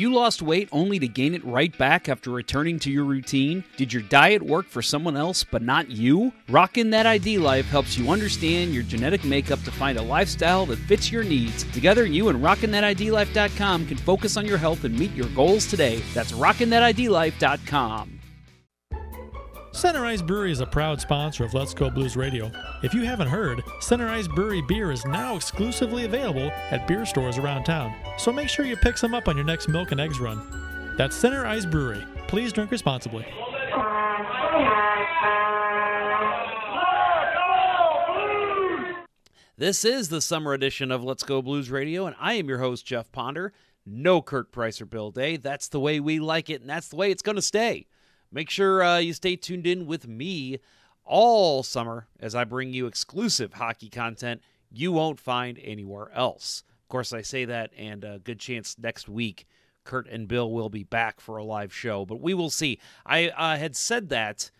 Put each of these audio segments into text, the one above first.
You lost weight only to gain it right back after returning to your routine? Did your diet work for someone else but not you? Rockin' That ID Life helps you understand your genetic makeup to find a lifestyle that fits your needs. Together, you and RockinThatIDLife.com can focus on your health and meet your goals today. That's RockinThatIDLife.com. Center Ice Brewery is a proud sponsor of Let's Go Blues Radio. If you haven't heard, Center Ice Brewery beer is now exclusively available at beer stores around town, so make sure you pick some up on your next milk and eggs run. That's Center Ice Brewery. Please drink responsibly. This is the summer edition of Let's Go Blues Radio, and I am your host, Jeff Ponder. No Curt Price or Bill Day. That's the way we like it, and that's the way it's going to stay. Make sure uh, you stay tuned in with me all summer as I bring you exclusive hockey content you won't find anywhere else. Of course, I say that, and a good chance next week Curt and Bill will be back for a live show, but we will see. I uh, had said that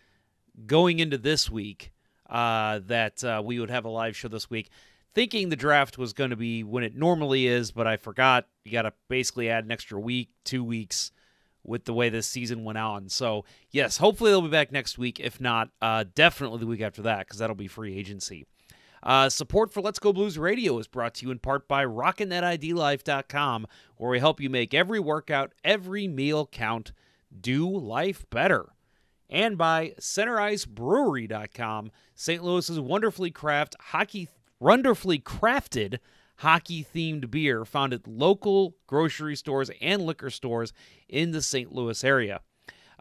going into this week uh, that uh, we would have a live show this week, thinking the draft was going to be when it normally is, but I forgot. You got to basically add an extra week, two weeks with the way this season went on. So, yes, hopefully they'll be back next week. If not, uh, definitely the week after that, because that'll be free agency. Uh, support for Let's Go Blues Radio is brought to you in part by RockinThatIDLife.com, where we help you make every workout, every meal count, do life better. And by CenterIceBrewery.com, St. Louis's wonderfully craft hockey, wonderfully crafted hockey themed beer found at local grocery stores and liquor stores in the St. Louis area.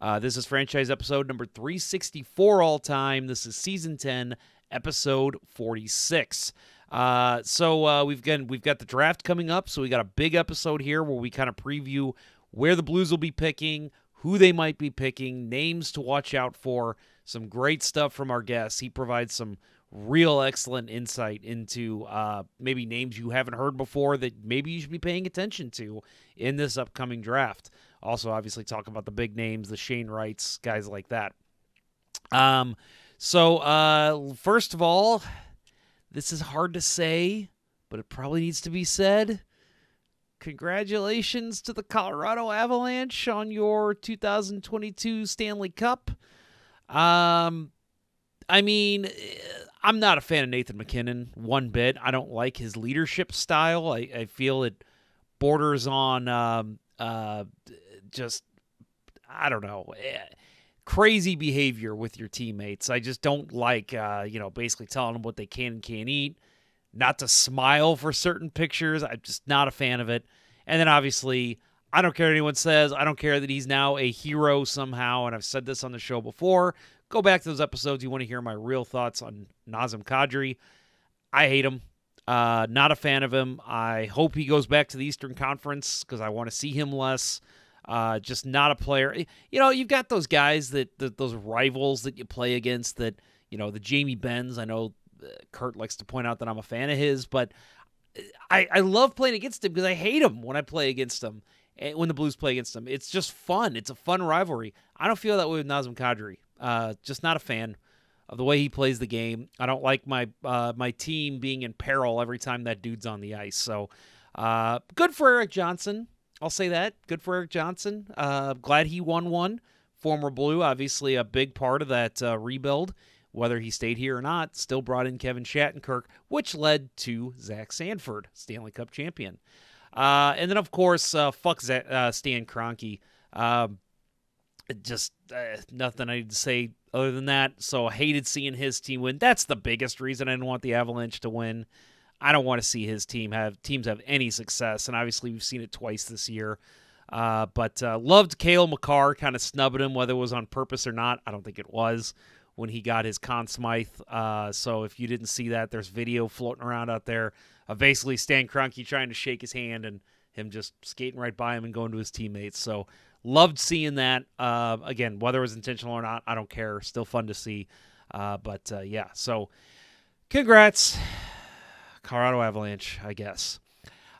Uh, this is franchise episode number 364 all time. This is season 10, episode 46. Uh, so uh, we've got we've got the draft coming up. So we got a big episode here where we kind of preview where the Blues will be picking, who they might be picking, names to watch out for. Some great stuff from our guests. He provides some real excellent insight into uh, maybe names you haven't heard before that maybe you should be paying attention to in this upcoming draft. Also, obviously, talk about the big names, the Shane Wrights, guys like that. Um, so uh, first of all, this is hard to say, but it probably needs to be said. Congratulations to the Colorado Avalanche on your 2022 Stanley Cup. Um, I mean, I'm not a fan of Nathan MacKinnon one bit. I don't like his leadership style. I, I feel it borders on um, uh, just, I don't know, eh, crazy behavior with your teammates. I just don't like, uh, you know, basically telling them what they can and can't eat, not to smile for certain pictures. I'm just not a fan of it. And then obviously, I don't care what anyone says. I don't care that he's now a hero somehow. And I've said this on the show before. Go back to those episodes. You want to hear my real thoughts on Nazem Kadri. I hate him. Uh, not a fan of him. I hope he goes back to the Eastern Conference because I want to see him less. Uh, just not a player. You know, you've got those guys that, that those rivals that you play against. That you know, the Jamie Benns. I know uh, Curt likes to point out that I'm a fan of his, but I I love playing against him because I hate him when I play against him. When the Blues play against him, it's just fun. It's a fun rivalry. I don't feel that way with Nazem Kadri. Uh, just not a fan of the way he plays the game. I don't like my uh, my team being in peril every time that dude's on the ice. So uh, good for Eric Johnson. I'll say that. Good for Eric Johnson. Uh, glad he won one. Former Blue, obviously a big part of that uh, rebuild. Whether he stayed here or not, still brought in Kevin Shattenkirk, which led to Zach Sanford, Stanley Cup champion. Uh, and then, of course, uh, fuck Stan Kroenke. Just uh, nothing I need to say other than that. So I hated seeing his team win. That's the biggest reason I didn't want the Avalanche to win. I don't want to see his team have teams have any success, and obviously we've seen it twice this year. Uh, but uh, loved Cale Makar kind of snubbing him, whether it was on purpose or not. I don't think it was when he got his Conn Smythe. Uh, so if you didn't see that, there's video floating around out there of basically Stan Kroenke trying to shake his hand and him just skating right by him and going to his teammates. So Loved seeing that. Uh, again, whether it was intentional or not, I don't care. Still fun to see. Uh, but uh, yeah, so congrats, Colorado Avalanche, I guess.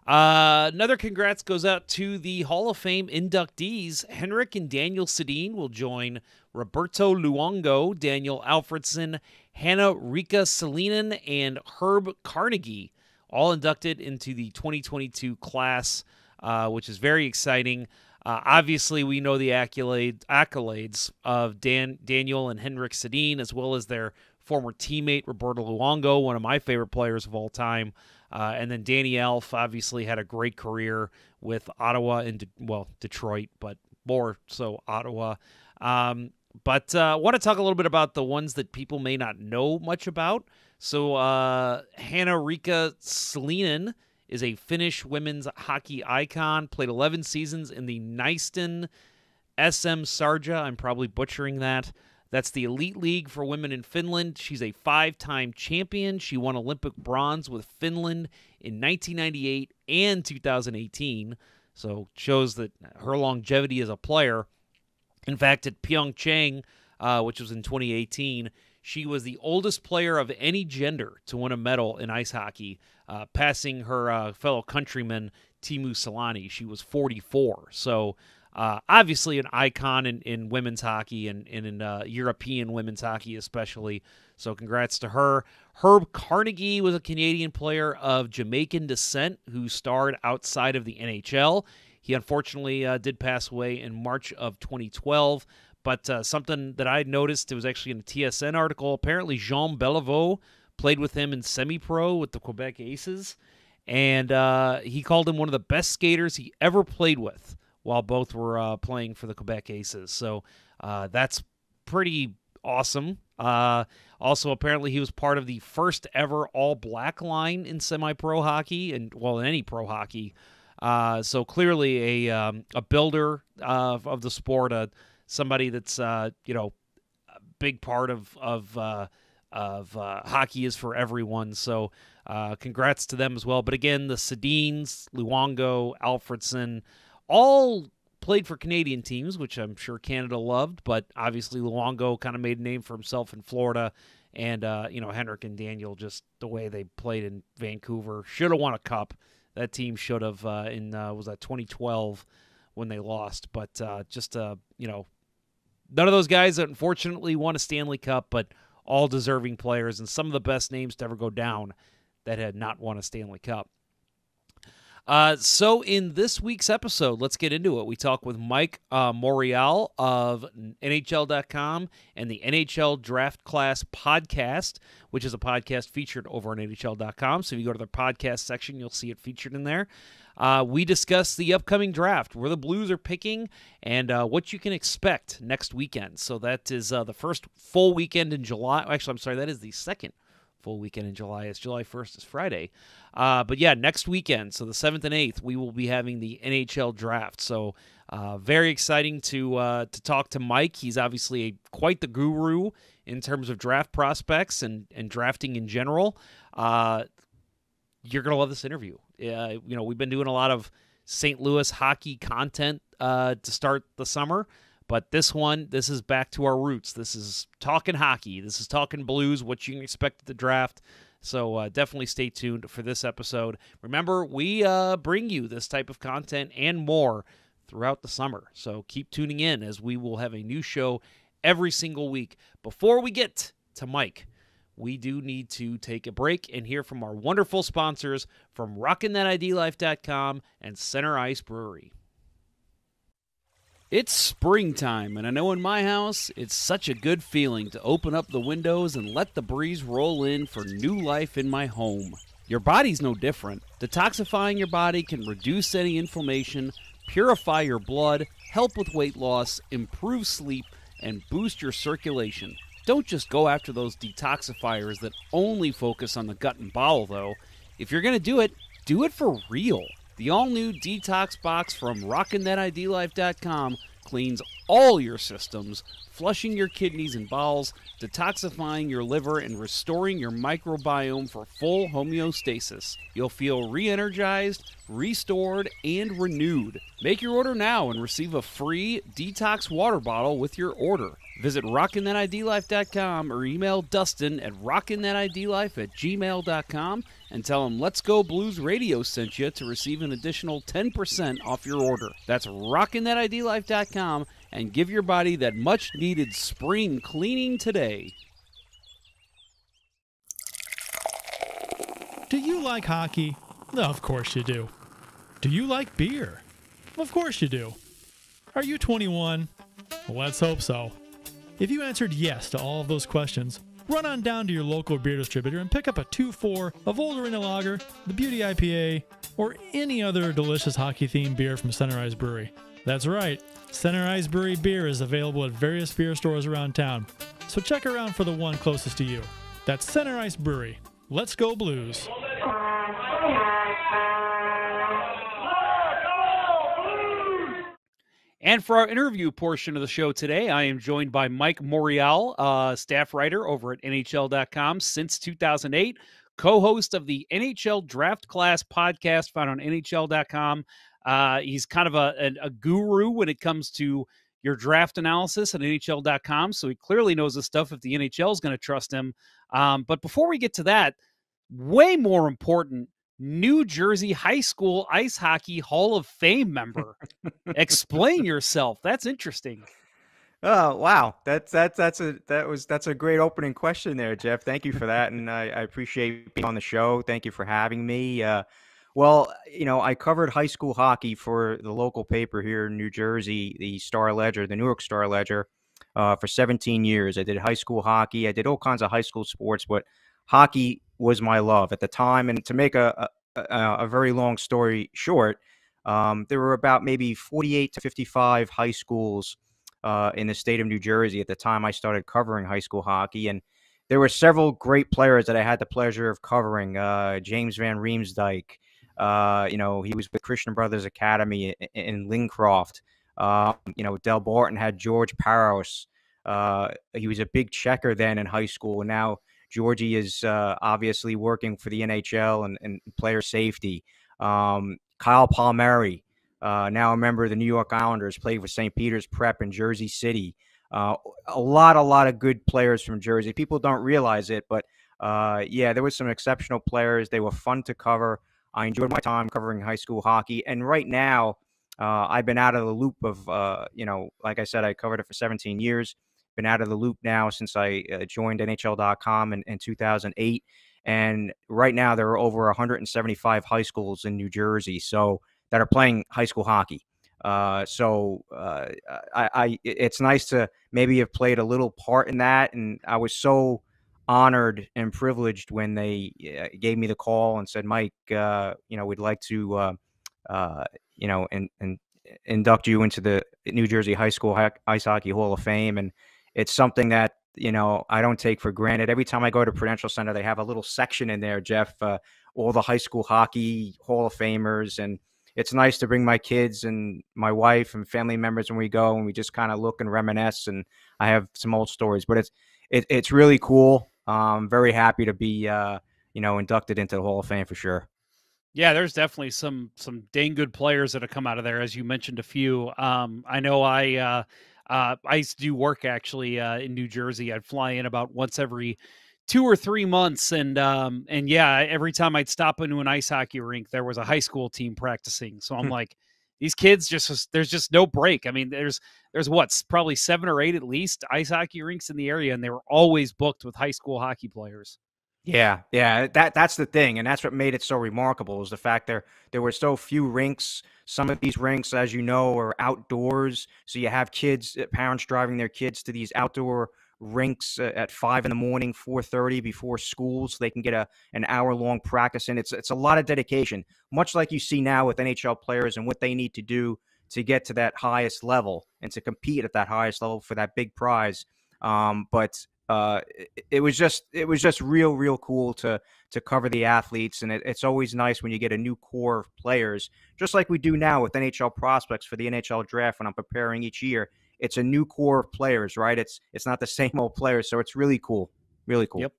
Uh, another congrats goes out to the Hall of Fame inductees. Henrik and Daniel Sedin will join Roberto Luongo, Daniel Alfredsson, Hanna Riikka Sallinen, and Herb Carnegie, all inducted into the 2022 class uh, which is very exciting. Uh, obviously, we know the accolade, accolades of Dan, Daniel and Henrik Sedin, as well as their former teammate Roberto Luongo, one of my favorite players of all time. Uh, and then Danny Elf obviously had a great career with Ottawa and De- well Detroit, but more so Ottawa. Um, but I uh, want to talk a little bit about the ones that people may not know much about. So uh, Hanna-Riikka Sallinen is a Finnish women's hockey icon. Played 11 seasons in the Naisten SM Sarja. I'm probably butchering that. That's the elite league for women in Finland. She's a five time champion. She won Olympic bronze with Finland in 1998 and 2018. So shows that her longevity as a player. In fact, at Pyeongchang, uh, which was in 2018, she was the oldest player of any gender to win a medal in ice hockey, uh, passing her uh, fellow countryman Teemu Selanne. She was 44. So uh, obviously an icon in, in women's hockey and, and in uh, European women's hockey especially. So congrats to her. Herb Carnegie was a Canadian player of Jamaican descent who starred outside of the NHL. He unfortunately uh, did pass away in March of 2012. But uh, something that I noticed, it was actually in a TSN article. Apparently, Jean Beliveau played with him in semi pro with the Quebec Aces. And uh, he called him one of the best skaters he ever played with while both were uh, playing for the Quebec Aces. So uh, that's pretty awesome. Uh, also, apparently, he was part of the first ever all black line in semi pro hockey, and well, in any pro hockey. Uh, so clearly, a um, a builder of, of the sport, uh, somebody that's you know a big part of of of uh, hockey is for everyone. So uh, congrats to them as well. But again, the Sedins, Luongo, Alfredsson, all played for Canadian teams, which I'm sure Canada loved. But obviously, Luongo kind of made a name for himself in Florida. And, uh, you know, Henrik and Daniel, just the way they played in Vancouver, should have won a cup. That team should have uh, in, uh, was that 2012 when they lost. But uh, just, you know, none of those guys unfortunately won a Stanley Cup, but all deserving players and some of the best names to ever go down that had not won a Stanley Cup. Uh, so, in this week's episode, let's get into it. We talk with Mike uh, Morreale of NHL.com and the NHL Draft Class Podcast, which is a podcast featured over on NHL.com. So, if you go to the podcast section, you'll see it featured in there. Uh, we discuss the upcoming draft, where the Blues are picking, and uh, what you can expect next weekend. So, that is uh, the first full weekend in July. Actually, I'm sorry, that is the second full weekend in July. It's July 1st is Friday. Uh, but yeah, next weekend, so the 7th and 8th, we will be having the NHL draft. So uh, very exciting to uh, to talk to Mike. He's obviously a, quite the guru in terms of draft prospects and, and drafting in general. Uh, you're going to love this interview. you know, we've been doing a lot of St. Louis hockey content uh, to start the summer. But this one, this is back to our roots. This is talking hockey. This is talking blues, what you can expect at the draft. So uh, definitely stay tuned for this episode. Remember, we uh, bring you this type of content and more throughout the summer. So keep tuning in as we will have a new show every single week. Before we get to Mike, we do need to take a break and hear from our wonderful sponsors from RockinThatIDLife.com and Center Ice Brewery. It's springtime, and I know in my house, it's such a good feeling to open up the windows and let the breeze roll in for new life in my home. Your body's no different. Detoxifying your body can reduce any inflammation, purify your blood, help with weight loss, improve sleep, and boost your circulation. Don't just go after those detoxifiers that only focus on the gut and bowel, though. If you're going to do it, do it for real. The all new detox box from RockinThatIDLife.com cleans all your systems, flushing your kidneys and bowels, detoxifying your liver, and restoring your microbiome for full homeostasis. You'll feel re energized, restored, and renewed. Make your order now and receive a free detox water bottle with your order. Visit rockinthatidlife.com or email Dustin at rockinthatidlife at gmail.com and tell him Let's Go Blues Radio sent you to receive an additional 10% off your order. That's rockinthatidlife.com and give your body that much needed spring cleaning today. Do you like hockey? Of course you do. Do you like beer? Of course you do. Are you 21? Let's hope so. If you answered yes to all of those questions, run on down to your local beer distributor and pick up a 2 4 of Old Arena Lager, the Beauty IPA, or any other delicious hockey themed beer from Center Ice Brewery. That's right, Center Ice Brewery beer is available at various beer stores around town, so check around for the one closest to you. That's Center Ice Brewery. Let's go, Blues! And for our interview portion of the show today, I am joined by Mike Morreale, uh, staff writer over at NHL.com since 2008, co host of the NHL Draft Class podcast found on NHL.com. Uh, he's kind of a, a, a, guru when it comes to your draft analysis at NHL.com. So he clearly knows the stuff if the NHL is going to trust him. Um, but before we get to that, way more important, New Jersey High School Ice Hockey Hall of Fame member. Explain yourself. That's interesting. Oh wow, that's that's that's a that was that's a great opening question there, Jeff. Thank you for that, and I, I appreciate being on the show. Thank you for having me. Uh, well, you know, I covered high school hockey for the local paper here in New Jersey, the Star Ledger, the Newark Star Ledger, uh, for 17 years. I did high school hockey. I did all kinds of high school sports, but hockey was my love at the time. And to make a, a, a very long story short, um, there were about maybe 48 to 55 high schools uh, in the state of New Jersey at the time I started covering high school hockey. And there were several great players that I had the pleasure of covering. Uh, James Van Riemsdyk, uh, you know, he was with Christian Brothers Academy in, in Lincroft. Uh, you know, Delbarton had George Parros. Uh, he was a big checker then in high school. Now Georgie is uh, obviously working for the NHL and, and player safety. Um, Kyle Palmieri, uh, now a member of the New York Islanders, played for St. Peter's Prep in Jersey City. Uh, a lot, a lot of good players from Jersey. People don't realize it, but uh, yeah, there was some exceptional players. They were fun to cover. I enjoyed my time covering high school hockey, and right now, uh, I've been out of the loop of, uh, you know, like I said, I covered it for 17 years been out of the loop now since I uh, joined NHL.com in, in 2008. And right now, there are over 175 high schools in New Jersey, so that are playing high school hockey. Uh, so uh, I, I, it's nice to maybe have played a little part in that, and I was so honored and privileged when they uh, gave me the call and said, "Mike, uh, you know, we'd like to, uh, uh, you know, and and induct you into the New Jersey High School Ice Hockey Hall of Fame." And it's something that you know I don't take for granted. Every time I go to Prudential Center, they have a little section in there, Jeff, uh, all the high school hockey Hall of Famers, and it's nice to bring my kids and my wife and family members when we go and we just kind of look and reminisce. And I have some old stories, but it's it, it's really cool. Um, very happy to be uh, you know inducted into the Hall of Fame for sure. Yeah, there's definitely some some dang good players that have come out of there, as you mentioned a few. Um, I know I uh, uh, I used to do work actually uh, in New Jersey. I'd fly in about once every two or three months, and um, and yeah, every time I'd stop into an ice hockey rink, there was a high school team practicing. So I'm hmm. like, these kids just there's just no break. I mean, there's there's what's probably seven or eight at least ice hockey rinks in the area, and they were always booked with high school hockey players. Yeah, yeah, that that's the thing, and that's what made it so remarkable is the fact there there were so few rinks. Some of these rinks, as you know, are outdoors, so you have kids, uh, parents driving their kids to these outdoor rinks uh, at five in the morning, four thirty before school, so they can get a an hour long practice And It's it's a lot of dedication, much like you see now with NHL players and what they need to do to get to that highest level and to compete at that highest level for that big prize. Um, but uh, it, it, was just it was just real real cool to to cover the athletes and it, it's always nice when you get a new core of players just like we do now with NHL prospects for the NHL draft when I'm preparing each year. It's a new core of players right? It's it's not the same old players so it's really cool really cool. Yep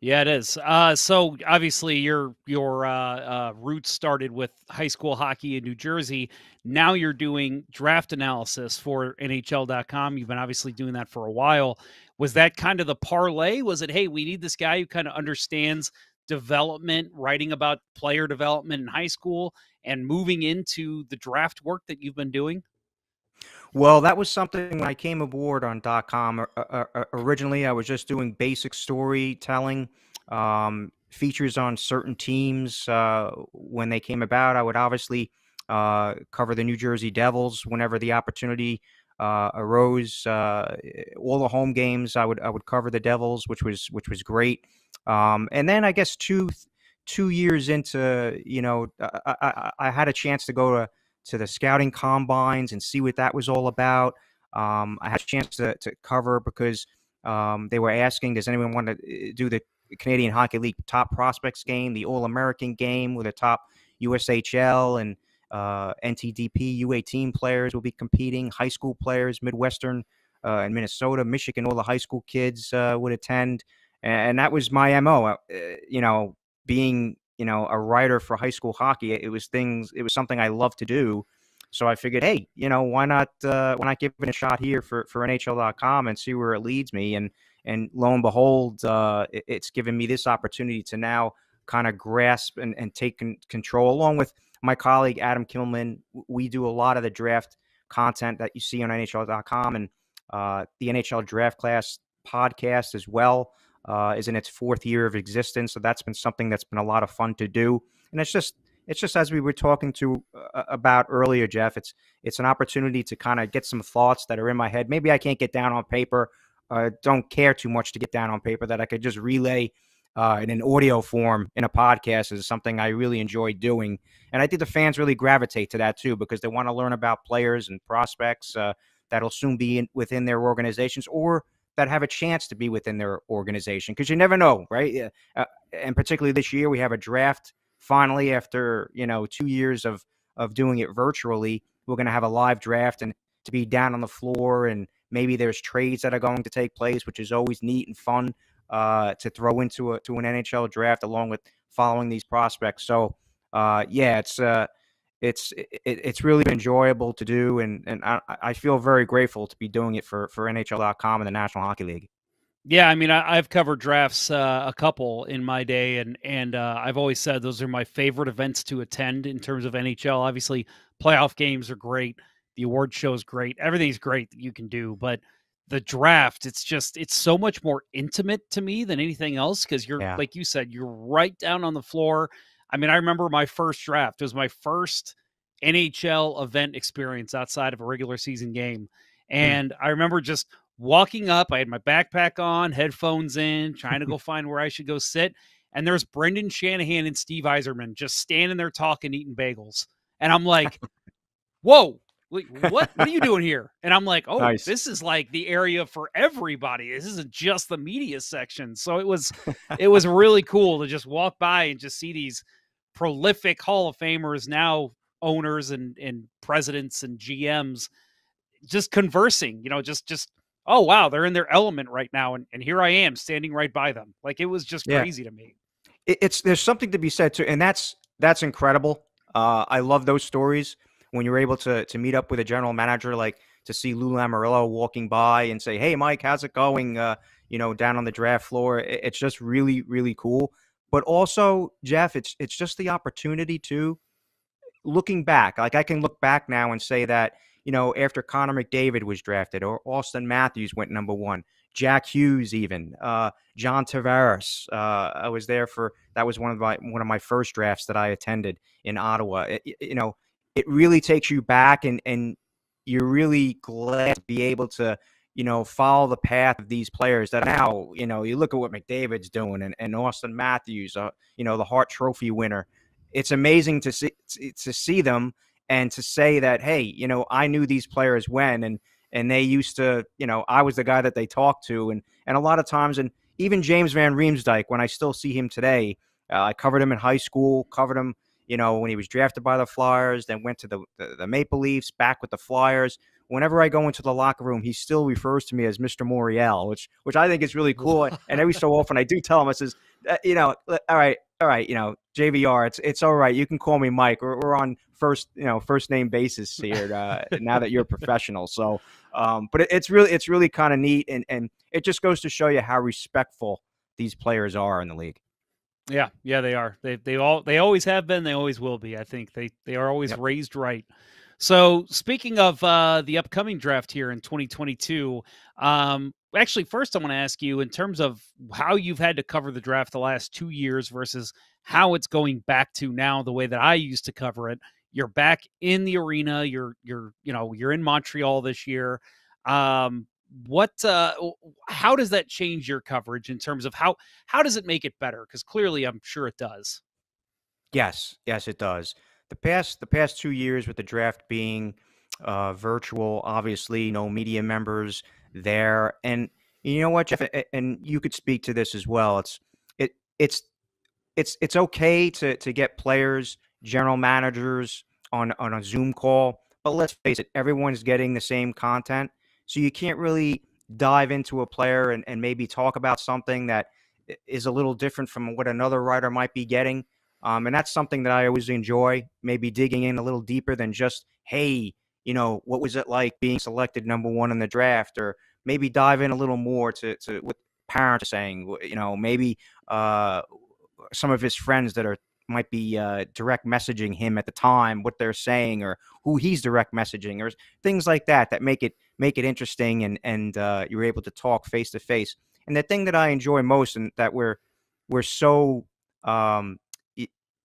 yeah, it is. Uh, so obviously, your your uh, uh, roots started with high school hockey in New Jersey. Now you're doing draft analysis for NHL.com. You've been obviously doing that for a while. Was that kind of the parlay? Was it, hey, we need this guy who kind of understands development, writing about player development in high school, and moving into the draft work that you've been doing? Well, that was something when I came aboard on dot .com. Uh, uh, uh, originally, I was just doing basic storytelling. Um, features on certain teams uh, when they came about. I would obviously uh, cover the New Jersey Devils whenever the opportunity uh, arose. All the home games, I would I would cover the Devils, which was which was great. Um, and then I guess two two years into, you know, I, I, I had a chance to go to to the scouting combines and see what that was all about. Um, I had a chance to, to cover because um, they were asking, does anyone want to uh, do the Canadian Hockey League top prospects game, the All American game with the top USHL and uh, NTDP U18 players will be competing. High school players, Midwestern uh, in Minnesota, Michigan, all the high school kids uh, would attend, and, that was my mo. Uh, you know, being you know a writer for high school hockey, it was things. It was something I love to do. So I figured, hey, you know, why not uh, why not give it a shot here for for NHL.com and see where it leads me? And and lo and behold, uh, it, it's given me this opportunity to now kind of grasp and, and take con- control along with my colleague Adam Kimmelman. We do a lot of the draft content that you see on NHL.com and uh, the NHL Draft Class podcast as well. Uh, is in its fourth year of existence, so that's been something that's been a lot of fun to do. And it's just it's just as we were talking to uh, about earlier, Jeff. It's it's an opportunity to kind of get some thoughts that are in my head. Maybe I can't get down on paper. Uh, don't care too much to get down on paper. That I could just relay uh, in an audio form in a podcast is something I really enjoy doing. And I think the fans really gravitate to that too because they want to learn about players and prospects uh, that'll soon be in, within their organizations or that have a chance to be within their organization because you never know, right? Uh, and particularly this year, we have a draft finally after you know two years of of doing it virtually. We're going to have a live draft and to be down on the floor and maybe there's trades that are going to take place, which is always neat and fun uh, to throw into a to an NHL draft along with following these prospects. So uh, yeah, it's uh, it's it, it's really enjoyable to do, and and I, I feel very grateful to be doing it for for NHL.com and the National Hockey League. Yeah, I mean, I, have covered drafts uh, a couple in my day, and and uh, I've always said those are my favorite events to attend in terms of NHL. Obviously, playoff games are great, the award show is great, everything's great that you can do, but the draft it's just it's so much more intimate to me than anything else because you're yeah. like you said you're right down on the floor i mean i remember my first draft it was my first nhl event experience outside of a regular season game hmm. and i remember just walking up i had my backpack on headphones in trying to go find where i should go sit and there's brendan shanahan and steve Eiserman just standing there talking eating bagels and i'm like whoa what what are you doing here? And I'm like, oh, nice. this is like the area for everybody. This isn't just the media section. So it was it was really cool to just walk by and just see these prolific Hall of Famers now owners and and presidents and GMs just conversing, you know, just just oh wow, they're in their element right now and, and here I am standing right by them. Like it was just yeah. crazy to me. It's there's something to be said too, and that's that's incredible. Uh, I love those stories when you're able to to meet up with a general manager, like to see Lou Lamoriello walking by and say, "Hey, Mike, how's it going?" Uh, you know, down on the draft floor. It's just really, really cool. But also, Jeff, it's it's just the opportunity to looking back. Like I can look back now and say that you know after Connor McDavid was drafted, or Auston Matthews went number one, Jack Hughes, even uh, John Tavares. Uh, I was there for that was one of my one of my first drafts that I attended in Ottawa. It, you know, it really takes you back and and you're really glad to be able to you know follow the path of these players that now you know you look at what McDavid's doing and, and Auston Matthews uh, you know the Hart Trophy winner it's amazing to see to see them and to say that hey you know I knew these players when and and they used to you know I was the guy that they talked to and and a lot of times and even James Van Riemsdyk when I still see him today uh, I covered him in high school covered him you know, when he was drafted by the Flyers, then went to the, the, the Maple Leafs, back with the Flyers. Whenever I go into the locker room, he still refers to me as Mr. Morreale, which which I think is really cool. and every so often, I do tell him, I says, uh, you know, all right, all right, you know, JVR, it's it's all right. You can call me Mike. We're, we're on first, you know, first name basis here uh, now that you're a professional. So, um, but it, it's really it's really kind of neat, and and it just goes to show you how respectful these players are in the league. Yeah, yeah, they are. They they all they always have been. They always will be. I think they they are always yep. raised right. So speaking of uh, the upcoming draft here in 2022, um, actually, first, I want to ask you in terms of how you've had to cover the draft the last two years versus how it's going back to now, the way that I used to cover it. You're back in the arena. You're you're you know you're in Montreal this year. Um, what uh how does that change your coverage in terms of how how does it make it better because clearly i'm sure it does yes yes it does the past the past two years with the draft being uh virtual obviously no media members there. And you know what jeff and you could speak to this as well. It's it it's it's it's okay to to get players general managers on on a zoom call but let's face it everyone's getting the same content. So you can't really dive into a player and, and maybe talk about something that is a little different from what another writer might be getting. Um, and that's something that I always enjoy, maybe digging in a little deeper than just, hey, you know, what was it like being selected number one in the draft? Or maybe dive in a little more to, to what parents are saying, you know, maybe uh, some of his friends that are might be uh, direct messaging him at the time, what they're saying, or who he's direct messaging, or things like that that make it make it interesting, and and uh, you're able to talk face to face. And the thing that I enjoy most, and that we're we're so um,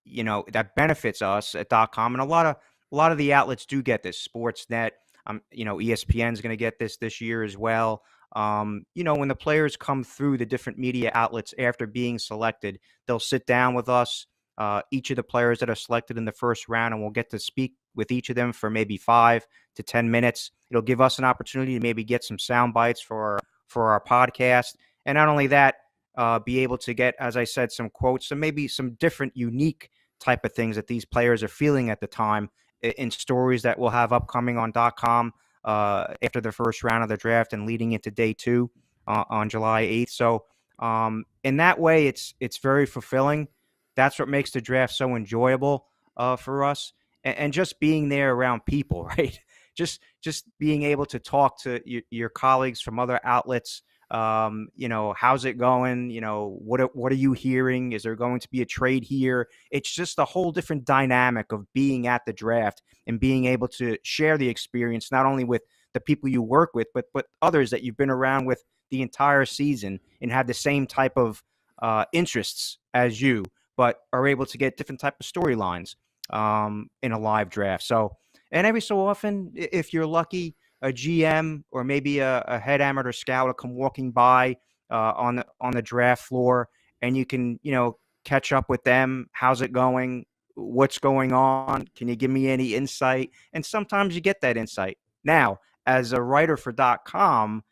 you know that benefits us at dot .com, and a lot of a lot of the outlets do get this. Sportsnet, um, you know, ESPN is going to get this this year as well. Um, you know, when the players come through the different media outlets after being selected, they'll sit down with us uh, each of the players that are selected in the first round, and we'll get to speak with each of them for maybe five to ten minutes. It'll give us an opportunity to maybe get some sound bites for for our podcast, and not only that, uh, be able to get, as I said, some quotes and maybe some different, unique type of things that these players are feeling at the time in stories that we'll have upcoming on .com uh, after the first round of the draft and leading into day two uh, on July 8th. So um, in that way, it's it's very fulfilling. That's what makes the draft so enjoyable uh, for us, and, and, just being there around people, right? Just just being able to talk to your, your colleagues from other outlets. Um, you know, how's it going? You know, what what are you hearing? Is there going to be a trade here? It's just a whole different dynamic of being at the draft and being able to share the experience not only with the people you work with, but but others that you've been around with the entire season and have the same type of uh, interests as you but are able to get different type of storylines um, in a live draft. So, and every so often, if you're lucky, a GM or maybe a, a head amateur scout will come walking by uh, on the on the draft floor, and you can you know catch up with them. How's it going? What's going on? Can you give me any insight? And sometimes you get that insight. Now, as a writer for .com,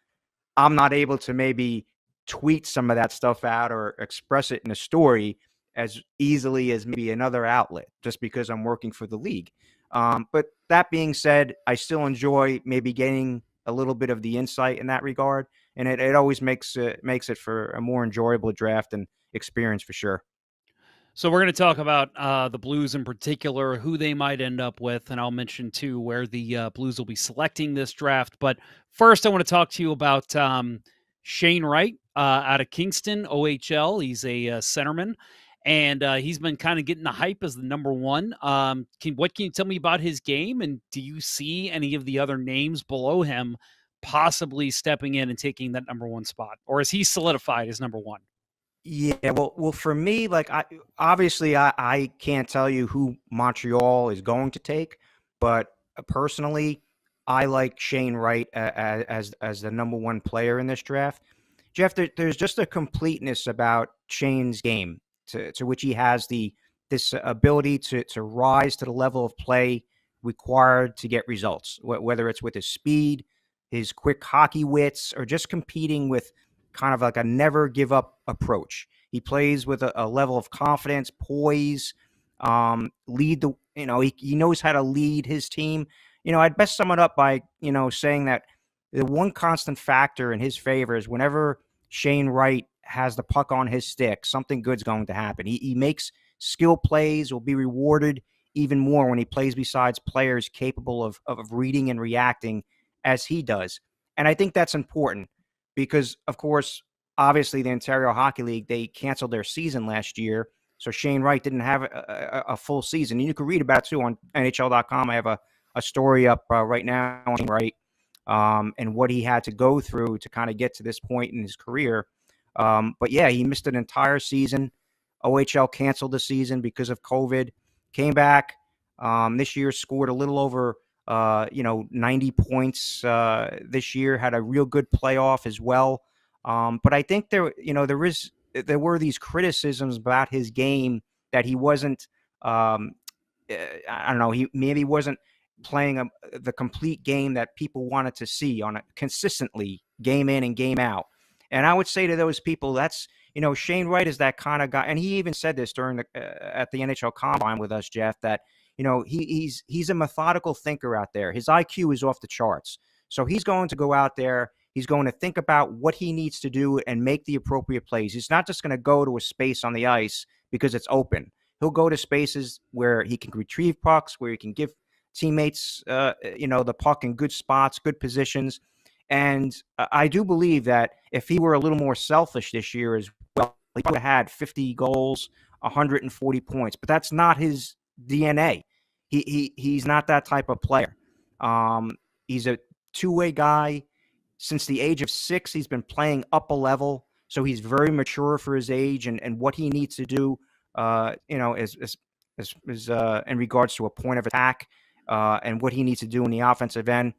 I'm not able to maybe tweet some of that stuff out or express it in a story as easily as maybe another outlet just because I'm working for the league. Um, but that being said, I still enjoy maybe getting a little bit of the insight in that regard, and it, it always makes it makes it for a more enjoyable draft and experience for sure. So we're going to talk about uh, the Blues in particular, who they might end up with, and I'll mention too where the uh, Blues will be selecting this draft. But first, I want to talk to you about um, Shane Wright uh, out of Kingston, OHL. He's a uh, centerman, and uh, he's been kind of getting the hype as the number one. Um, can what can you tell me about his game, and do you see any of the other names below him possibly stepping in and taking that number one spot, or is he solidified as number one? Yeah, well, well, for me, like I obviously I, I can't tell you who Montreal is going to take, but uh, personally, I like Shane Wright as as, as the number one player in this draft. Jeff, there, there's just a completeness about Shane's game to, to which he has the this ability to to rise to the level of play required to get results, whether it's with his speed, his quick hockey wits, or just competing with kind of like a never give up approach. He plays with a, a level of confidence, poise, um, lead the you know he, he knows how to lead his team. You know, I'd best sum it up by you know saying that the one constant factor in his favor is whenever Shane Wright has the puck on his stick, something good's going to happen. He, he makes skill plays, will be rewarded even more when he plays besides players capable of, of reading and reacting as he does. And I think that's important because, of course, obviously the Ontario Hockey League, they canceled their season last year. So Shane Wright didn't have a, a, a full season. And you can read about too on NHL.com. I have a, a story up uh, right now on Wright um, and what he had to go through to kind of get to this point in his career. Um, but yeah, he missed an entire season. OHL canceled the season because of COVID. Came back um, this year, scored a little over uh, you know 90 points uh, this year. Had a real good playoff as well. Um, but I think there, you know, there is there were these criticisms about his game that he wasn't. Um, eh, I don't know. He maybe wasn't playing a, the complete game that people wanted to see on it consistently, game in and game out. And I would say to those people, that's you know, Shane Wright is that kind of guy, and he even said this during the uh, at the NHL Combine with us, Jeff, that you know he, he's he's a methodical thinker out there. His IQ is off the charts, so he's going to go out there. He's going to think about what he needs to do and make the appropriate plays. He's not just going to go to a space on the ice because it's open. He'll go to spaces where he can retrieve pucks, where he can give teammates, uh, you know, the puck in good spots, good positions. And I do believe that if he were a little more selfish this year as well, he would have had 50 goals, 140 points. But that's not his DNA. He, he he's not that type of player. Um, he's a two-way guy. Since the age of six, he's been playing up a level, so he's very mature for his age and, and what he needs to do. Uh, you know, is is, is uh, in regards to a point of attack uh, and what he needs to do in the offensive end.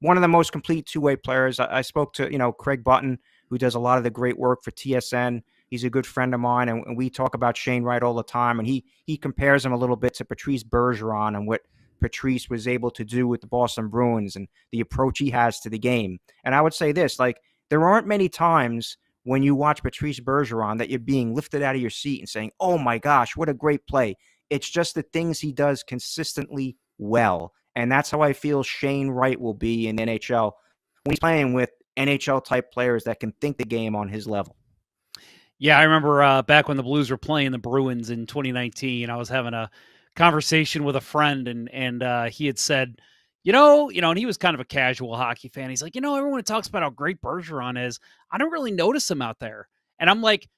One of the most complete two-way players. I, I, spoke to you know Craig Button, who does a lot of the great work for TSN. He's a good friend of mine, and, and we talk about Shane Wright all the time. And he he compares him a little bit to Patrice Bergeron and what Patrice was able to do with the Boston Bruins and the approach he has to the game. And I would say this: like there aren't many times when you watch Patrice Bergeron that you're being lifted out of your seat and saying, "Oh my gosh, what a great play!" It's just the things he does consistently well. And that's how I feel Shane Wright will be in NHL when he's playing with NHL type players that can think the game on his level. Yeah, I remember uh, back when the Blues were playing the Bruins in 2019. I was having a conversation with a friend, and and uh, he had said, you know, you know, and he was kind of a casual hockey fan. He's like, you know, everyone talks about how great Bergeron is. I don't really notice him out there, and I'm like,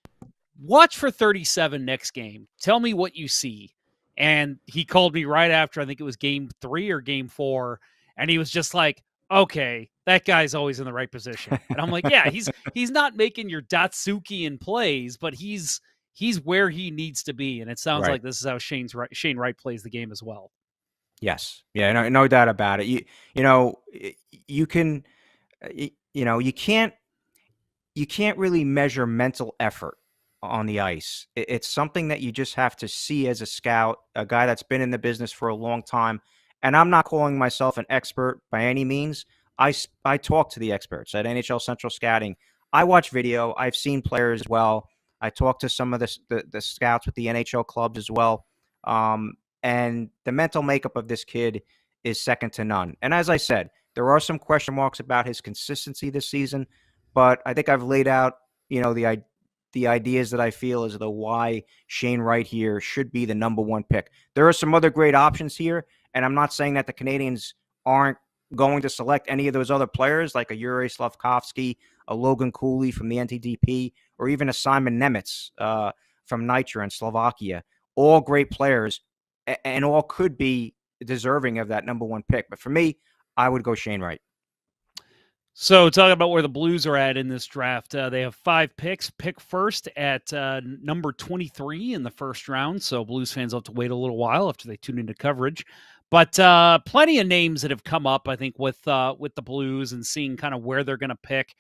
watch for 37 next game. Tell me what you see. And he called me right after, I think it was game three or game four. And he was just like, okay, that guy's always in the right position. And I'm like, yeah, he's he's not making your Datsyukian plays, but he's he's where he needs to be. And it sounds right. like this is how Shane's right, Shane Wright plays the game as well. Yes. Yeah, no, no doubt about it. You you know, you can you know, you can't you can't really measure mental effort on the ice. It's something that you just have to see as a scout, a guy that's been in the business for a long time. And I'm not calling myself an expert by any means. I, I talk to the experts at NHL Central Scouting. I watch video. I've seen players as well. I talk to some of the, the, the scouts with the NHL clubs as well. Um, and the mental makeup of this kid is second to none. And as I said, there are some question marks about his consistency this season, but I think I've laid out, you know, the the ideas that I feel is the why Shane Wright here should be the number one pick. There are some other great options here, and I'm not saying that the Canadiens aren't going to select any of those other players like a Yuri Slafkovsky, a Logan Cooley from the NTDP, or even a Simon Nemec uh, from Nitra in Slovakia. All great players, and all could be deserving of that number one pick. But for me, I would go Shane Wright. So, talking about where the Blues are at in this draft, uh, they have five picks. Pick first at uh, number 23 in the first round. So, Blues fans will have to wait a little while after they tune into coverage. But uh, plenty of names that have come up, I think, with uh, with the Blues and seeing kind of where they're going to pick.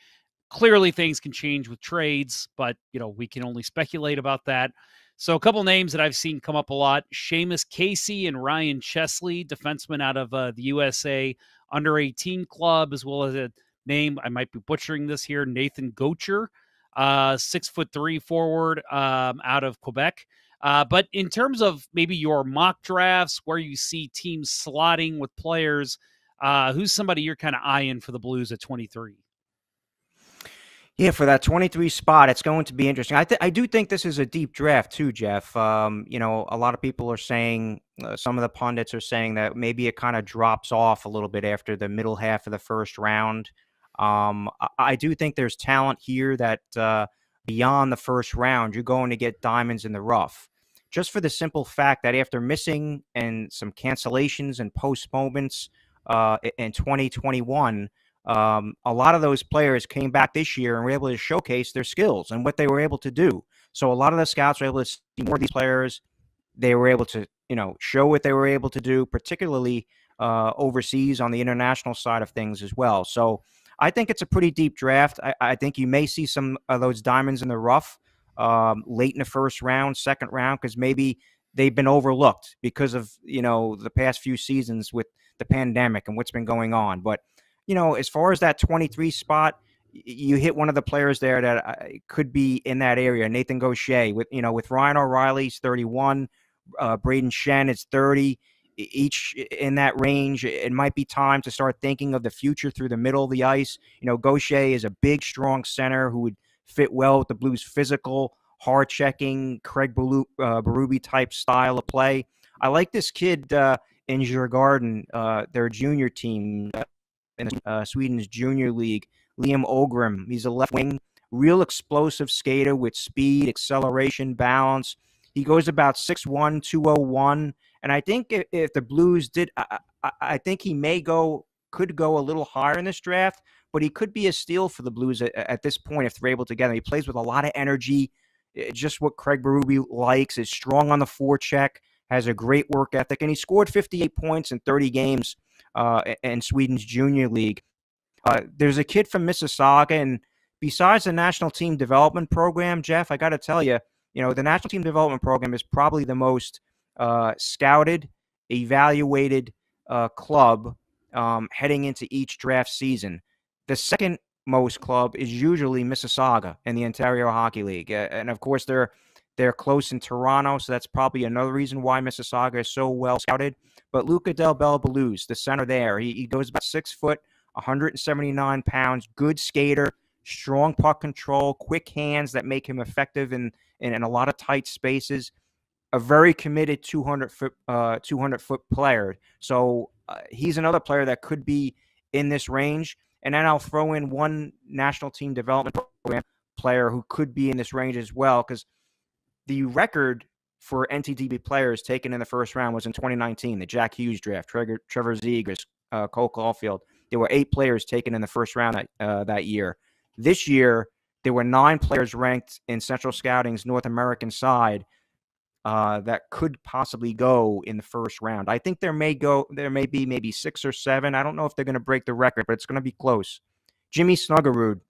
Clearly, things can change with trades, but you know we can only speculate about that. So, a couple names that I've seen come up a lot: Seamus Casey and Ryan Chesley, defensemen out of uh, the USA under 18 club, as well as a name. I might be butchering this here. Nathan Gaucher, uh, six foot three forward um, out of Quebec. Uh, but in terms of maybe your mock drafts, where you see teams slotting with players, uh, who's somebody you're kind of eyeing for the Blues at 23? Yeah, for that 23 spot, it's going to be interesting. I, I do think this is a deep draft too, Jeff. Um, you know, a lot of people are saying, uh, some of the pundits are saying that maybe it kind of drops off a little bit after the middle half of the first round. Um, I, I, do think there's talent here that uh, beyond the first round, you're going to get diamonds in the rough. Just for the simple fact that after missing and some cancellations and postponements uh, in 2021, um, a lot of those players came back this year and were able to showcase their skills and what they were able to do. So a lot of the scouts were able to see more of these players. They were able to, you know, show what they were able to do, particularly uh, overseas on the international side of things as well. So I think it's a pretty deep draft. I, I think you may see some of those diamonds in the rough um, late in the first round, second round, because maybe they've been overlooked because of you know the past few seasons with the pandemic and what's been going on. But you know, as far as that 23 spot, you hit one of the players there that could be in that area. Nathan Gaucher with you know with Ryan O'Reilly's 31, uh, Brayden Schenn is 30. Each in that range, it might be time to start thinking of the future through the middle of the ice. You know, Gaucher is a big, strong center who would fit well with the Blues' physical, hard checking, Craig uh, Berube type style of play. I like this kid uh, in Djurgården, uh, their junior team uh, in uh, Sweden's junior league. Liam Öhgren. He's a left wing, real explosive skater with speed, acceleration, balance. He goes about 6'1, 201. And I think if, if the Blues did, I, I, I, think he may go, could go a little higher in this draft, but he could be a steal for the Blues at, at this point if they're able to get him. He plays with a lot of energy, just what Craig Berube likes, is strong on the forecheck, has a great work ethic, and he scored 58 points in 30 games uh, in Sweden's junior league. Uh, there's a kid from Mississauga, and besides the national team development program, Jeff, I got to tell you, you know, the national team development program is probably the most uh, scouted, evaluated uh, club um, heading into each draft season. The second most club is usually Mississauga in the Ontario Hockey League, and of course they're they're close in Toronto, so that's probably another reason why Mississauga is so well scouted. But Luca Del Bel the center there, he, he goes about six foot, 179 pounds, good skater, strong puck control, quick hands that make him effective in, in, in a lot of tight spaces. A very committed 200 foot uh, 200 foot player. So uh, he's another player that could be in this range. And then I'll throw in one national team development program player who could be in this range as well because the record for NTDP players taken in the first round was in 2019, the Jack Hughes draft, Trevor, Trevor Zegras, uh, Cole Caufield. There were eight players taken in the first round uh, that year. This year, there were nine players ranked in Central Scouting's North American side uh, that could possibly go in the first round. I think there may go, there may be maybe six or seven. I don't know if they're going to break the record, but it's going to be close. Jimmy Snuggerud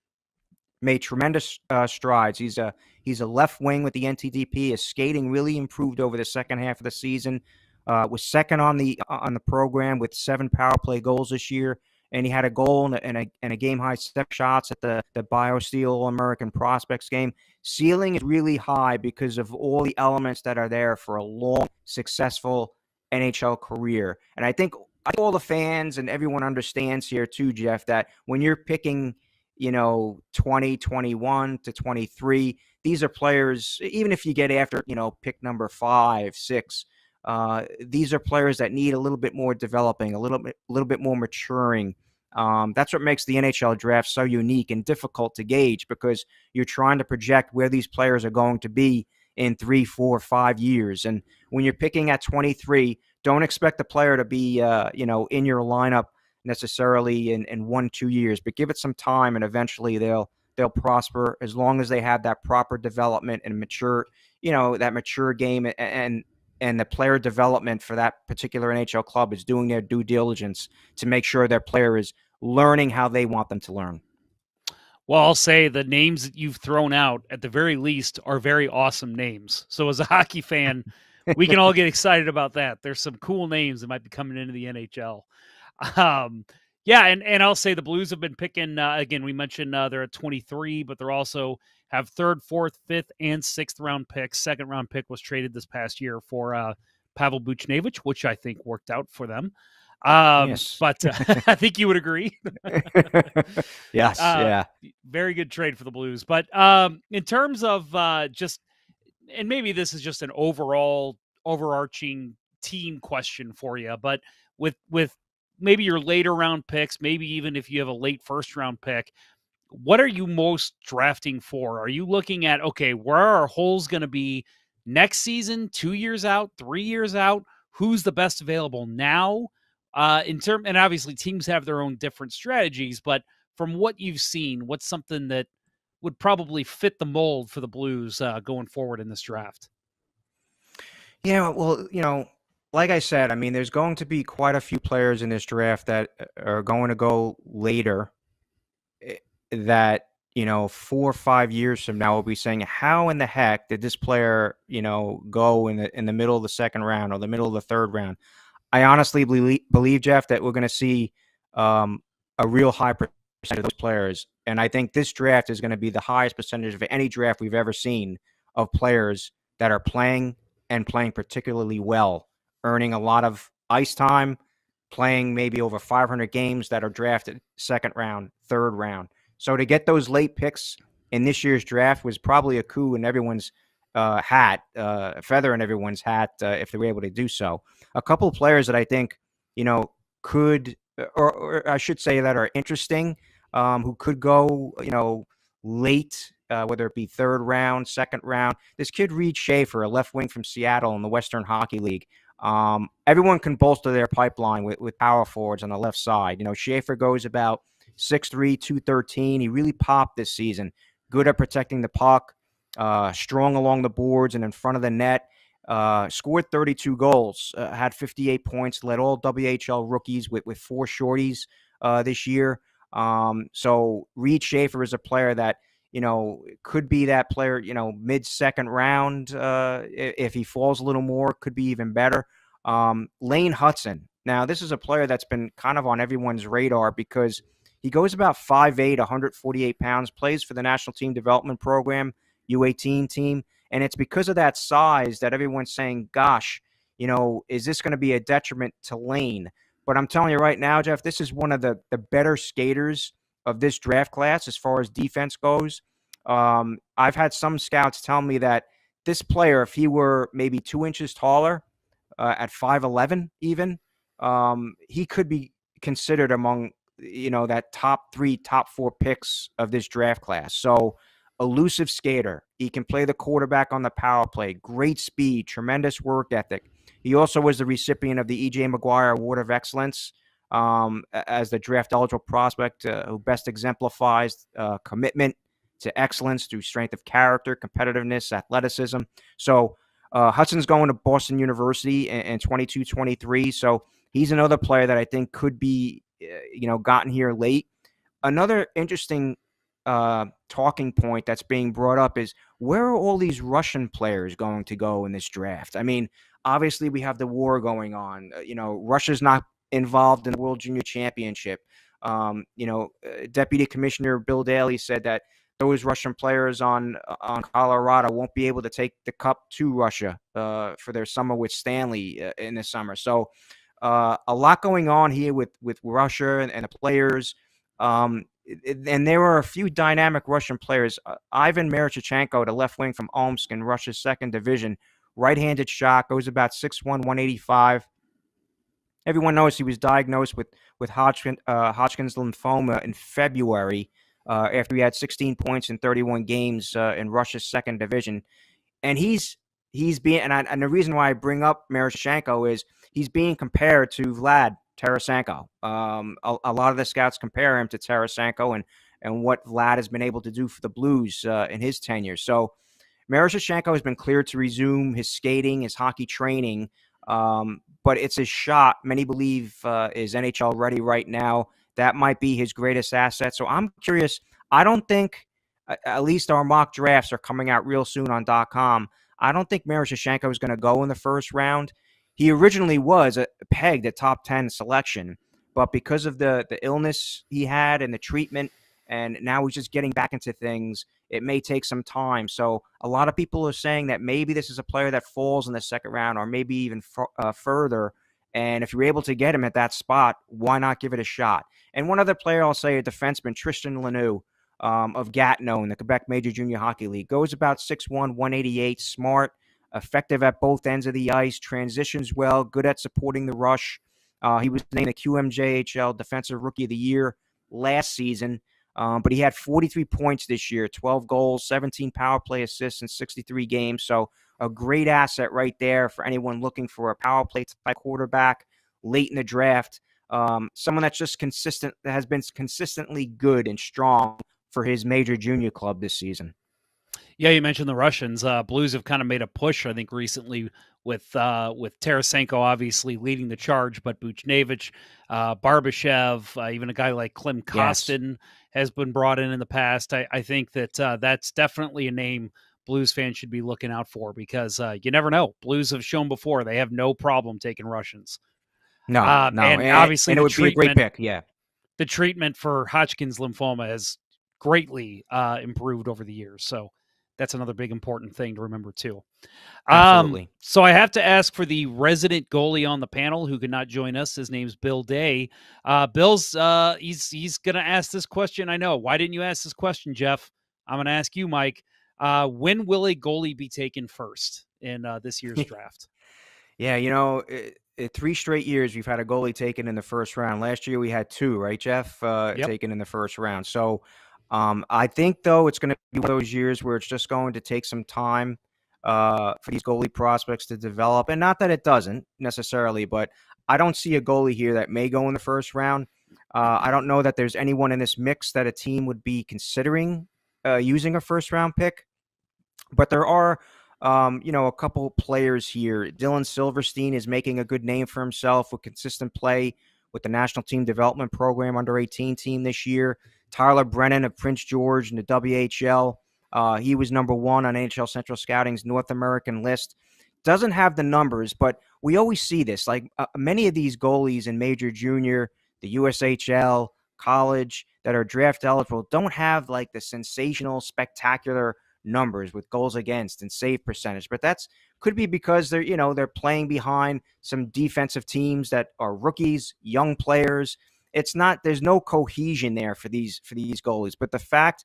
made tremendous uh, strides. He's a he's a left wing with the NTDP. His skating really improved over the second half of the season. Uh, was second on the on the program with seven power play goals this year, and he had a goal and a, and a, and a game high step shots at the the BioSteel American Prospects game. Ceiling is really high because of all the elements that are there for a long, successful NHL career. And I think all the fans and everyone understands here too, Jeff, that when you're picking you know 20 21 to 23 these are players even if you get after you know pick number five six uh, these are players that need a little bit more developing a little bit a little bit more maturing. Um, that's what makes the nhl draft so unique and difficult to gauge because you're trying to project where these players are going to be in three four five years. And when you're picking at 23 don't expect the player to be uh, you know in your lineup necessarily in, in one two years, but give it some time, and eventually they'll they'll prosper. As long as they have that proper development and mature, you know, that mature game and, and the player development for that particular NHL club is doing their due diligence to make sure their player is learning how they want them to learn. Well, I'll say the names that you've thrown out at the very least are very awesome names. So as a hockey fan, we can all get excited about that. There's some cool names that might be coming into the NHL. Um, yeah, and and I'll say the Blues have been picking uh, again. We mentioned uh, they're at 23, but they're also have third, fourth, fifth, and sixth round picks. Second round pick was traded this past year for uh, Pavel Buchnevich, which I think worked out for them. Um, yes. but uh, I think you would agree. yes, uh, yeah, very good trade for the Blues. But um, in terms of uh, just, and maybe this is just an overall overarching team question for you, but with with maybe your later round picks, maybe even if you have a late first round pick, what are you most drafting for? Are you looking at, okay, where are our holes going to be next season, two years out, three years out? Who's the best available now? Uh, in term, and obviously teams have their own different strategies, but from what you've seen, what's something that would probably fit the mold for the Blues uh, going forward in this draft? Yeah, well, you know, like I said, I mean, there's going to be quite a few players in this draft that uh, are going to go later. That you know, four or five years from now, we'll be saying, "How in the heck did this player, you know, go in the in the middle of the second round or the middle of the third round?" I honestly believe, believe Jeff, that we're going to see um, a real high percentage of those players, and I think this draft is going to be the highest percentage of any draft we've ever seen of players that are playing and playing particularly well, earning a lot of ice time, playing maybe over 500 games that are drafted second round, third round. So to get those late picks in this year's draft was probably a coup in everyone's uh, hat, uh, a feather in everyone's hat uh, if they were able to do so. A couple of players that I think you know could, or, or I should say, that are interesting, um, who could go, you know, late, uh, whether it be third round, second round. This kid Reid Schaefer, a left wing from Seattle in the Western Hockey League. Um, everyone can bolster their pipeline with, with power forwards on the left side. You know, Schaefer goes about 6'3", 213. He really popped this season. Good at protecting the puck, uh, strong along the boards and in front of the net. Uh, scored 32 goals, uh, had 58 points, led all WHL rookies with, with four shorties uh, this year. Um, so Reid Schaefer is a player that you know could be that player. You know, mid second round. Uh, if he falls a little more, could be even better. Um, Lane Hutson. Now, this is a player that's been kind of on everyone's radar because he goes about 5'8", 148 pounds, plays for the national team development program, U18 team. And it's because of that size that everyone's saying, gosh, you know, is this going to be a detriment to Lane? But I'm telling you right now, Jeff, this is one of the, the better skaters of this draft class as far as defense goes. Um, I've had some scouts tell me that this player, if he were maybe two inches taller, uh, at 5'11 even, um, he could be considered among you know that top three, top four picks of this draft class. So elusive skater. He can play the quarterback on the power play. Great speed, tremendous work ethic. He also was the recipient of the EJ McGuire Award of Excellence um, as the draft eligible prospect uh, who best exemplifies uh, commitment to excellence through strength of character, competitiveness, athleticism. So uh, Hutson's going to Boston University in, in 22 23. So he's another player that I think could be you know, gotten here late. Another interesting uh, talking point that's being brought up is where are all these Russian players going to go in this draft? I mean, obviously we have the war going on. You know, Russia's not involved in the World Junior Championship. Um, you know, uh, Deputy Commissioner Bill Daly said that those Russian players on on Colorado won't be able to take the cup to Russia uh, for their summer with Stanley uh, in the summer. So uh, a lot going on here with with Russia and, and the players. Um, and there are a few dynamic Russian players. Uh, Ivan Miroshnichenko, the left wing from Omsk in Russia's second division, right-handed shot, goes about 6'1", 185. Everyone knows he was diagnosed with with Hodgkin, uh, Hodgkin's lymphoma in February uh, after he had 16 points in 31 games uh, in Russia's second division, and he's he's being and, I, and the reason why I bring up Miroshnichenko is he's being compared to Vlad Tarasenko. Um, a, a, lot of the scouts compare him to Tarasenko and and what Vlad has been able to do for the Blues uh, in his tenure. So Miroshnichenko has been cleared to resume his skating, his hockey training, um, but it's a shot many believe uh, is NHL ready right now. That might be his greatest asset. So I'm curious. I don't think, at least our mock drafts are coming out real soon on dot .com. I don't think Miroshnichenko is going to go in the first round. He originally was a, pegged a top 10 selection, but because of the, the illness he had and the treatment, and now he's just getting back into things, it may take some time. So a lot of people are saying that maybe this is a player that falls in the second round or maybe even uh, further. And if you're able to get him at that spot, why not give it a shot? And one other player I'll say, a defenseman, Tristan Luneau um, of Gatineau in the Quebec Major Junior Hockey League, goes about 6'1", 188, smart, effective at both ends of the ice, transitions well, good at supporting the rush. Uh, he was named the QMJHL Defensive Rookie of the Year last season, um, but he had 43 points this year, 12 goals, 17 power play assists in 63 games. So a great asset right there for anyone looking for a power play type quarterback. late in the draft. Um, someone that's just consistent, that has been consistently good and strong for his major junior club this season. Yeah, you mentioned the Russians. Uh, Blues have kind of made a push, I think, recently with uh, with Tarasenko obviously leading the charge, but Buchnevich, uh, Barbashev, uh, even a guy like Klim Kostin yes. has been brought in in the past. I, I think that uh, that's definitely a name Blues fans should be looking out for because uh, you never know. Blues have shown before they have no problem taking Russians. No, uh, no, and, and obviously and it would be a great pick. Yeah, the treatment for Hodgkin's lymphoma has greatly improved over the years. So that's another big important thing to remember too. Absolutely. Um, so I have to ask for the resident goalie on the panel who could not join us. His name's Bill Day. Uh, Bill's uh, he's he's gonna ask this question. I know. Why didn't you ask this question, Jeff? I'm gonna ask you, Mike. Uh, when will a goalie be taken first in uh, this year's draft? yeah, you know, it, it, three straight years we've had a goalie taken in the first round. Last year we had two, right, Jeff? Uh, yep. Taken in the first round. So um, I think though it's going to be one of those years where it's just going to take some time uh, for these goalie prospects to develop, and not that it doesn't necessarily, but I don't see a goalie here that may go in the first round. Uh, I don't know that there's anyone in this mix that a team would be considering uh, using a first round pick, but there are. Um, you know, a couple players here. Dylan Silverstein is making a good name for himself with consistent play with the national team development program under 18 team this year. Tyler Brennan of Prince George in the WHL. Uh, he was number one on NHL Central Scouting's North American list. Doesn't have the numbers, but we always see this. Like uh, many of these goalies in major junior, the USHL, college that are draft eligible don't have like the sensational, spectacular numbers with goals against and save percentage. But that's could be because they're you know they're playing behind some defensive teams that are rookies, young players it's not there's no cohesion there for these for these goalies. But the fact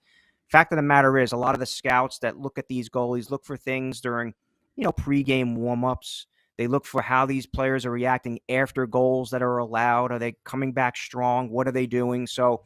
fact of the matter is, a lot of the scouts that look at these goalies look for things during you know pregame warmups. They look for how these players are reacting after goals that are allowed. Are they coming back strong? What are they doing? So.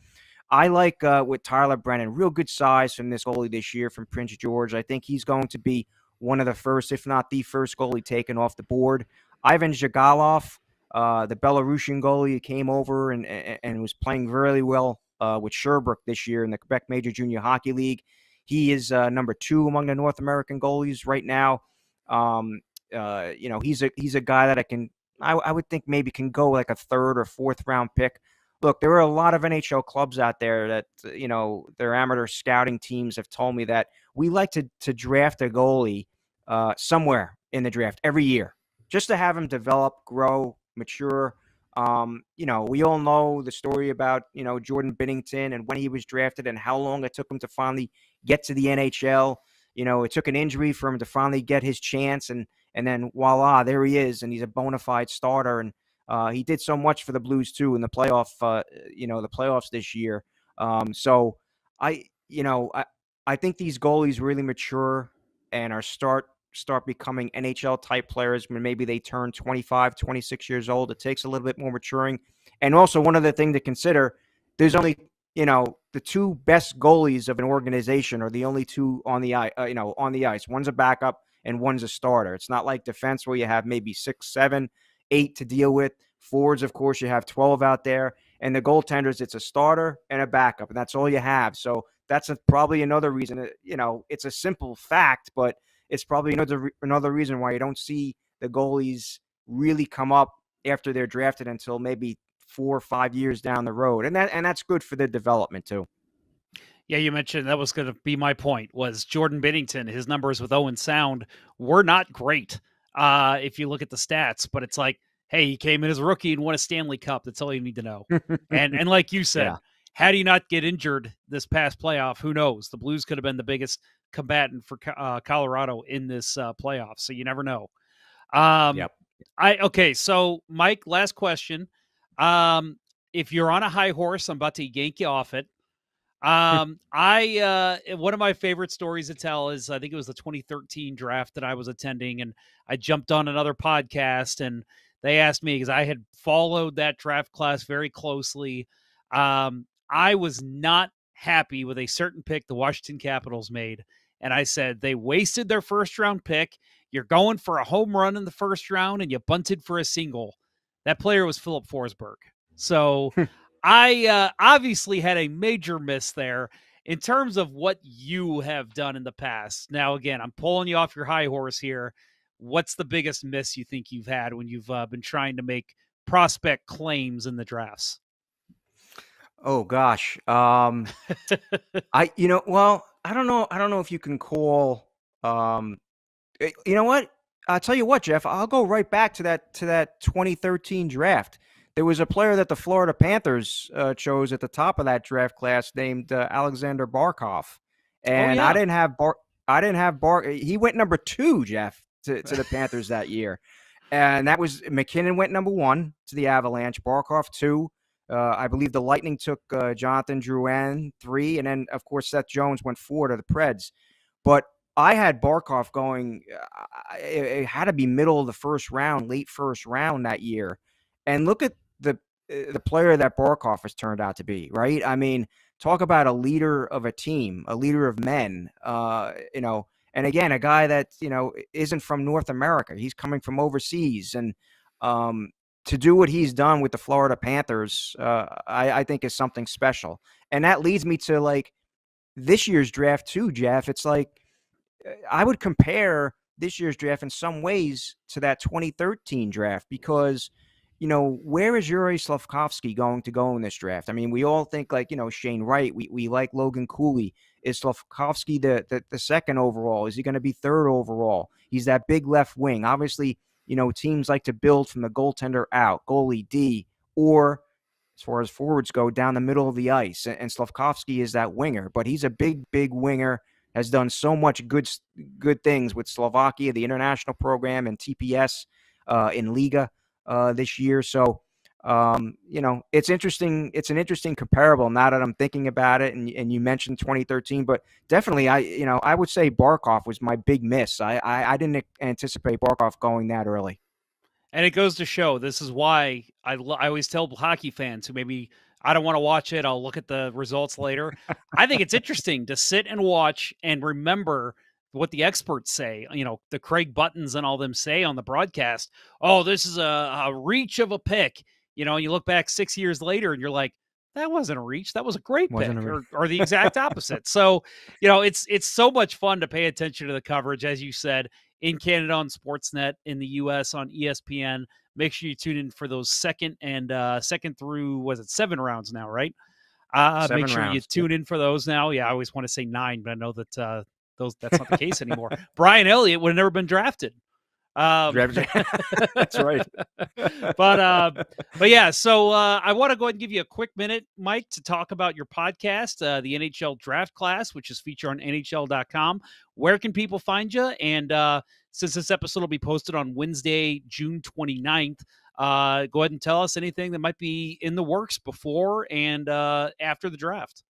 I like uh, with Tyler Brennan, real good size from this goalie this year from Prince George. I think he's going to be one of the first, if not the first goalie taken off the board. Ivan Zhigalov, uh, the Belarusian goalie came over and, and, and was playing very well uh, with Sherbrooke this year in the Quebec Major Junior Hockey League. He is uh, number two among the North American goalies right now. Um, uh, you know, he's a he's a guy that I can I, I would think maybe can go like a third or fourth round pick. Look, there are a lot of NHL clubs out there that you know their amateur scouting teams have told me that we like to to draft a goalie uh, somewhere in the draft every year just to have him develop, grow, mature. Um, you know, we all know the story about, you know, Jordan Binnington and when he was drafted and how long it took him to finally get to the NHL. You know, it took an injury for him to finally get his chance and and then voila, there he is, and he's a bona fide starter. And uh, he did so much for the Blues too in the playoff, uh, you know, the playoffs this year. Um, so I, you know, I, I think these goalies really mature and are start start becoming NHL type players when maybe they turn 25, 26 years old. It takes a little bit more maturing. And also, one other thing to consider there's only, you know, the two best goalies of an organization are the only two on the ice, uh, you know, on the ice. One's a backup and one's a starter. It's not like defense where you have maybe six, seven, eight to deal with. Forwards, of course, you have 12 out there. And the goaltenders, it's a starter and a backup, and that's all you have. So that's a, probably another reason. Uh, you know, it's a simple fact, but – it's probably another another reason why you don't see the goalies really come up after they're drafted until maybe four or five years down the road, and that and that's good for their development too. Yeah, you mentioned that was going to be my point. Was Jordan Binnington? His numbers with Owen Sound were not great. Uh, if you look at the stats, but it's like, hey, he came in as a rookie and won a Stanley Cup. That's all you need to know. and and like you said, yeah. had he not get injured this past playoff, who knows? The Blues could have been the biggest combatant for uh, Colorado in this uh, playoff. So you never know. Um, yep. I okay. So Mike, last question. Um, if you're on a high horse, I'm about to yank you off it. Um, I uh, one of my favorite stories to tell is I think it was the 2013 draft that I was attending, and I jumped on another podcast, and they asked me because I had followed that draft class very closely. Um, I was not happy with a certain pick the Washington Capitals made, and I said they wasted their first round pick. You're going for a home run in the first round and you bunted for a single. That player was Filip Forsberg. So I uh, obviously had a major miss there in terms of what you have done in the past. Now, again, I'm pulling you off your high horse here. What's the biggest miss you think you've had when you've uh, been trying to make prospect claims in the drafts? Oh gosh, um, I you know well I don't know I don't know if you can call um, eh, you know what I'll tell you what Jeff I'll go right back to that to that 2013 draft. There was a player that the Florida Panthers uh, chose at the top of that draft class named uh, Alexander Barkov, Oh, and yeah. I didn't have Bar I didn't have Bar he went number two Jeff to, to the Panthers that year, and that was MacKinnon went number one to the Avalanche, Barkov two. Uh, I believe the Lightning took uh, Jonathan Drouin three, and then of course Seth Jones went four to the Preds. But I had Barkov going. Uh, it, it had to be middle of the first round, late first round that year. And look at the uh, player that Barkov has turned out to be. Right? I mean, talk about a leader of a team, a leader of men. Uh, you know, and again, a guy that you know isn't from North America. He's coming from overseas, and um, to do what he's done with the Florida Panthers, uh, I, I think is something special. And that leads me to like this year's draft too, Jeff. It's like uh, I would compare this year's draft in some ways to that 2013 draft because you know where is Yuri Slafkovsky going to go in this draft? I mean, we all think like you know Shane Wright. We we like Logan Cooley. Is Slafkovsky the, the the second overall? Is he going to be third overall? He's that big left wing. Obviously, you know teams like to build from the goaltender out, goalie D, or as far as forwards go, down the middle of the ice. And, and Slafkovsky is that winger, but he's a big, big winger. Has done so much good, good things with Slovakia, the international program, and TPS uh, in Liiga uh, this year. So, um, you know, it's interesting. It's an interesting comparable now that I'm thinking about it. And, and you mentioned 2013, but definitely, I, you know, I would say Barkov was my big miss. I, I, I didn't anticipate Barkov going that early. And it goes to show this is why I, I always tell hockey fans who maybe I don't want to watch it, I'll look at the results later. I think it's interesting to sit and watch and remember what the experts say, you know, the Craig Buttons and all them say on the broadcast. Oh, this is a, a reach of a pick. You know, you look back six years later and you're like, that wasn't a reach. That was a great Wasn't pick, a or, or the exact opposite. so, you know, it's it's so much fun to pay attention to the coverage, as you said, in Canada on Sportsnet, in the U.S. on ESPN. Make sure you tune in for those second and uh, second through was it seven rounds now, right? Uh, Seven make sure you rounds, yep. tune in for those now. Yeah, I always want to say nine, but I know that uh, those that's not the case anymore. Brian Elliott would have never been drafted. Um, That's right. but uh, but yeah, so uh, I want to go ahead and give you a quick minute, Mike, to talk about your podcast, uh, the NHL Draft Class, which is featured on NHL.com. Where can people find you? And uh, since this episode will be posted on Wednesday, June 29th, uh, go ahead and tell us anything that might be in the works before and uh, after the draft.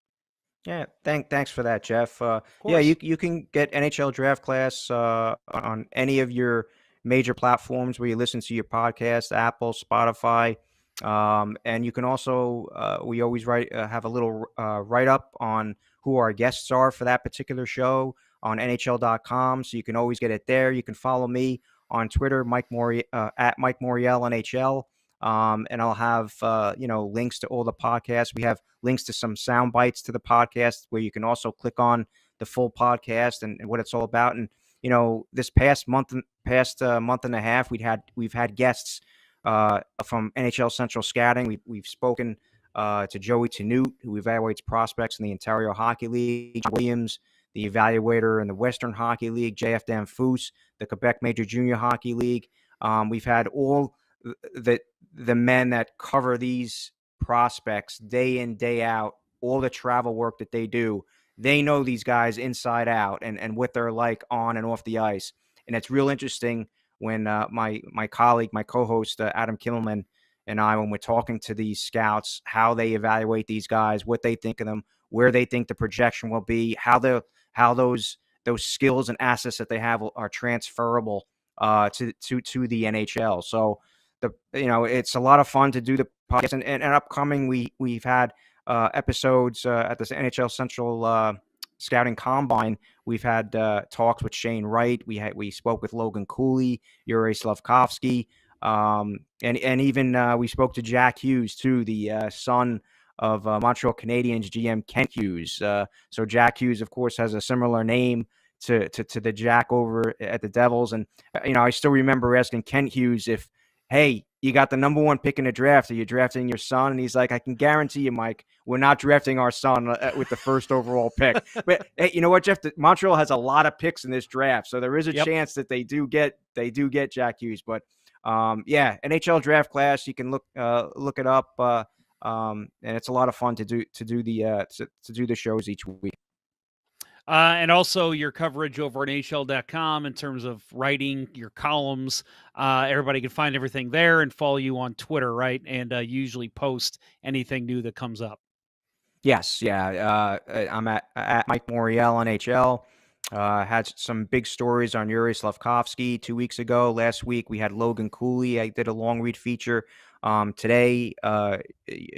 Yeah, thank thanks for that, Jeff. Uh, yeah, you you can get NHL Draft Class uh, on any of your major platforms where you listen to your podcast, Apple, Spotify, um, and you can also uh, we always write uh, have a little uh, write up on who our guests are for that particular show on NHL.com, so you can always get it there. You can follow me on Twitter, Mike Mori uh, at Mike Morreale NHL. Um, and I'll have uh, you know links to all the podcasts. We have links to some sound bites to the podcast where you can also click on the full podcast and, and what it's all about. And you know, this past month, past uh, month and a half, we'd had we've had guests uh, from NHL Central Scouting. We've we've spoken uh, to Joey Tanute, who evaluates prospects in the Ontario Hockey League. John Williams, the evaluator in the Western Hockey League. JF Damphousse, the Quebec Major Junior Hockey League. Um, we've had all th- the the men that cover these prospects day in day out all the travel work that they do they know these guys inside out and, and what they're like on and off the ice. And it's real interesting when uh, my my colleague my co-host uh, Adam Kimelman and i when we're talking to these scouts how they evaluate these guys what they think of them where they think the projection will be how the how those those skills and assets that they have are transferable uh, to to to the nhl so the you know it's a lot of fun to do the podcast and, and, and upcoming we we've had uh, episodes uh, at this NHL Central uh, Scouting Combine. We've had uh, talks with Shane Wright. We had we spoke with Logan Cooley, Yuri Slafkovsky. Um, and and even uh, we spoke to Jack Hughes too, the uh, son of Montreal Canadiens GM Kent Hughes. Uh, so Jack Hughes, of course, has a similar name to, to to the Jack over at the Devils. And you know, I still remember asking Kent Hughes if, hey, you got the number one pick in the draft. Are you drafting your son? And he's like, I can guarantee you, Mike, we're not drafting our son uh, with the first overall pick. but hey, you know what, Jeff? Montreal has a lot of picks in this draft, so there is a yep. chance that they do get they do get Jack Hughes. But um, yeah, NHL draft class, you can look uh, look it up. Uh, um, and it's a lot of fun to do to do the uh, to, to do the shows each week. Uh, and also your coverage over at NHL.com in terms of writing your columns. Uh, everybody can find everything there and follow you on Twitter, right? And uh, usually post anything new that comes up. Yes, yeah. Uh, I'm at at Mike Morreale NHL. Uh, had some big stories on Yuri Slafkovsky two weeks ago. Last week we had Logan Cooley. I did a long read feature. Um, today, uh,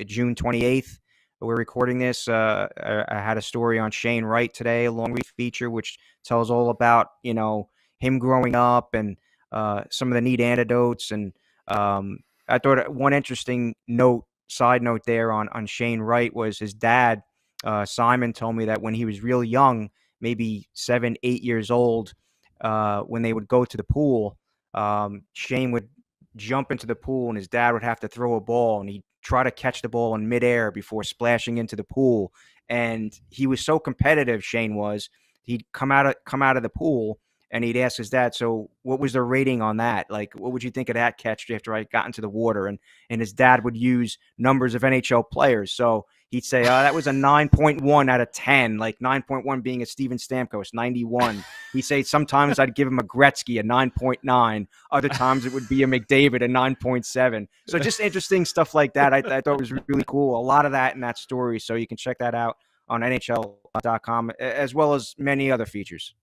June 28th, we're recording this. Uh, I, had a story on Shane Wright today, a long read feature, which tells all about you know him growing up and uh, some of the neat anecdotes. And um, I thought one interesting note, side note there on on Shane Wright was his dad, uh, Simon, told me that when he was real young maybe seven, eight years old, uh, when they would go to the pool, um, Shane would jump into the pool and his dad would have to throw a ball and he'd try to catch the ball in midair before splashing into the pool. And he was so competitive, Shane was, he'd come out of come out of the pool and he'd ask his dad, "So, what was the rating on that? Like, what would you think of that catch after I got into the water?" And and his dad would use numbers of NHL players. So he'd say, "Oh, that was a 9.1 out of 10." Like 9.1 being a Steven Stamkos, 91. He'd say sometimes I'd give him a Gretzky, a 9.9. Other times it would be a McDavid, a 9.7. So just interesting stuff like that. I, I thought it was really cool. A lot of that in that story. So you can check that out on NHL.com as well as many other features.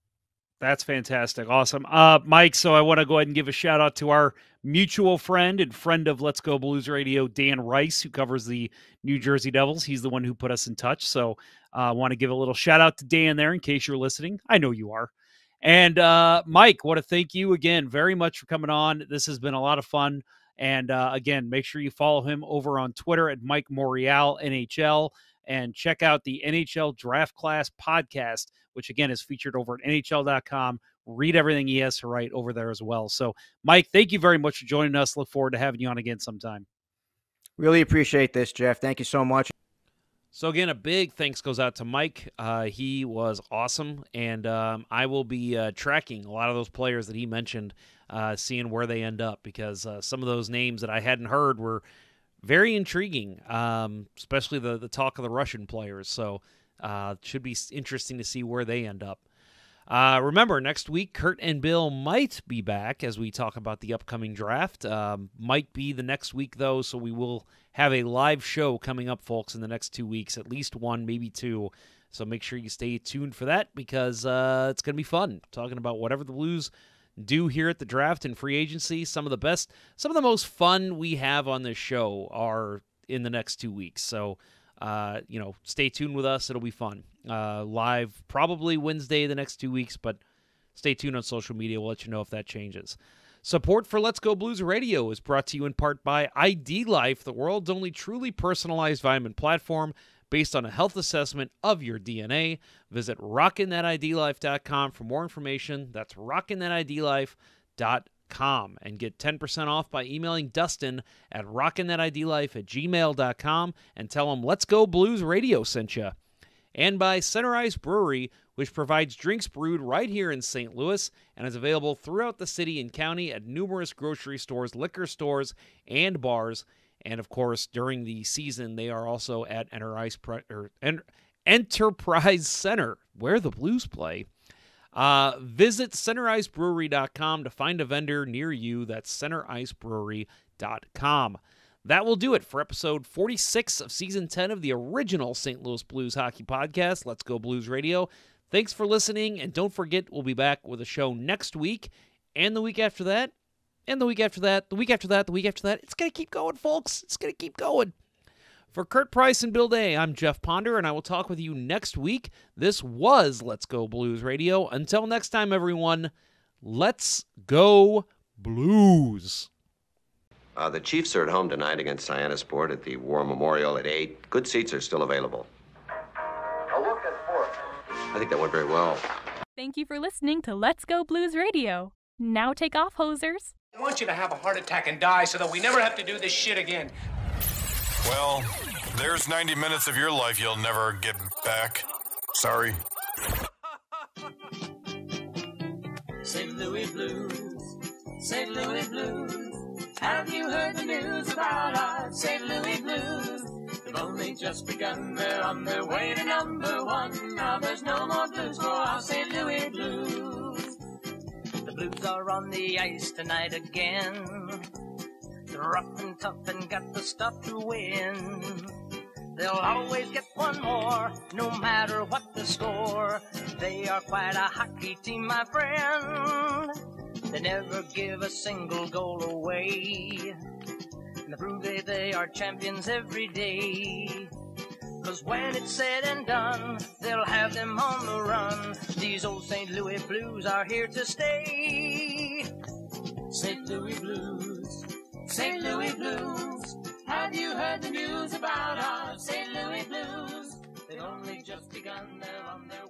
That's fantastic. Awesome. Uh, Mike, so I want to go ahead and give a shout out to our mutual friend and friend of Let's Go Blues Radio, Dan Rice, who covers the New Jersey Devils. He's the one who put us in touch. So I uh, want to give a little shout out to Dan there in case you're listening. I know you are. And uh, Mike, want to thank you again very much for coming on. This has been a lot of fun. And uh, again, make sure you follow him over on Twitter at Mike Morreale NHL and check out the NHL Draft Class podcast, which again is featured over at NHL.com. Read everything he has to write over there as well. So, Mike, thank you very much for joining us. Look forward to having you on again sometime. Really appreciate this, Jeff. Thank you so much. So again, a big thanks goes out to Mike. Uh, he was awesome, and um, I will be uh, tracking a lot of those players that he mentioned, uh, seeing where they end up because uh, some of those names that I hadn't heard were very intriguing, um, especially the the talk of the Russian players. So uh, should be interesting to see where they end up. Uh, remember, next week, Curt and Bill might be back as we talk about the upcoming draft. Um, might be the next week, though, so we will have a live show coming up, folks, in the next two weeks, at least one, maybe two. So make sure you stay tuned for that because uh, it's going to be fun talking about whatever the Blues do here at the draft and free agency. Some of the best, some of the most fun we have on this show are in the next two weeks. So, uh, you know, stay tuned with us. It'll be fun. Uh, live probably Wednesday the next two weeks, but stay tuned on social media. We'll let you know if that changes. Support for Let's Go Blues Radio is brought to you in part by ID Life, the world's only truly personalized vitamin platform based on a health assessment of your DNA. Visit rockinthatidlife.com for more information. That's rockinthatidlife.com and get 10% off by emailing Dustin at rockinthatidlife at gmail.com and tell him Let's Go Blues Radio sent you. And by Center Ice Brewery, which provides drinks brewed right here in St. Louis and is available throughout the city and county at numerous grocery stores, liquor stores, and bars. And of course, during the season, they are also at Enterprise, or Enterprise Center, where the Blues play. Uh, visit centericebrewery.com to find a vendor near you. That's centericebrewery.com. That will do it for episode 46 of season 10 of the original St. Louis Blues hockey podcast, Let's Go Blues Radio. Thanks for listening, and don't forget, we'll be back with a show next week and the week after that and the week after that, the week after that, the week after that. It's going to keep going, folks. It's going to keep going. For Curt Price and Bill Day, I'm Jeff Ponder, and I will talk with you next week. This was Let's Go Blues Radio. Until next time, everyone, let's go Blues. Uh, the Chiefs are at home tonight against Sport at the War Memorial at 8. Good seats are still available. A look at fourth. I think that went very well. Thank you for listening to Let's Go Blues Radio. Now take off, hosers. I want you to have a heart attack and die so that we never have to do this shit again. Well, there's 90 minutes of your life you'll never get back. Sorry. St. Louis Blues, St. Louis Blues. Have you heard the news about our St. Louis Blues? They've only just begun, they're on their way to number one. Now there's no more blues for our St. Louis Blues. The Blues are on the ice tonight again. They're rough and tough and got the stuff to win. They'll always get one more, no matter what the score. They are quite a hockey team, my friend. They never give a single goal away. And they prove they are champions every day. Cause when it's said and done, they'll have them on the run. These old St. Louis Blues are here to stay. St. Louis Blues, St. Louis Blues. Have you heard the news about our St. Louis Blues? They've only just begun, they're on their